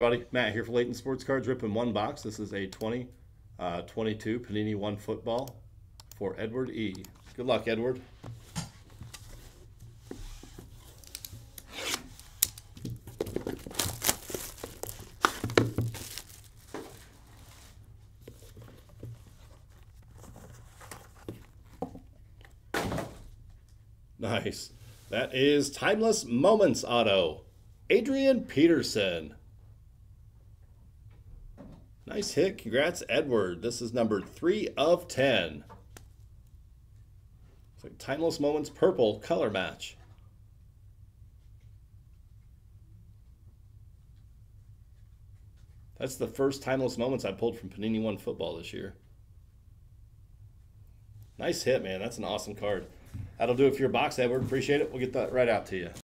Buddy, Matt here for Layton Sports Cards, ripping one box. This is a 20, uh, 22 Panini One football for Edward E. Good luck, Edward. Nice. That is Timeless Moments Auto. Adrian Peterson. Nice hit. Congrats, Edward. This is number three of 10. It's like Timeless Moments Purple color match. That's the first Timeless Moments I pulled from Panini One Football this year. Nice hit, man. That's an awesome card. That'll do it for your box, Edward. Appreciate it. We'll get that right out to you.